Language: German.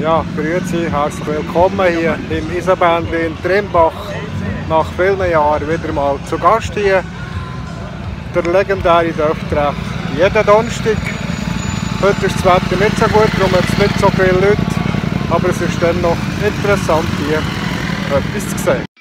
Ja, grüezi, herzlich willkommen hier im Isabändli in Trimbach. Nach vielen Jahren wieder mal zu Gast hier. Der legendäre Dörftreff. Jeden Donnerstag. Heute ist das Wetter nicht so gut, darum hat es nicht so viele Leute. Aber es ist dennoch interessant hier etwas zu sehen.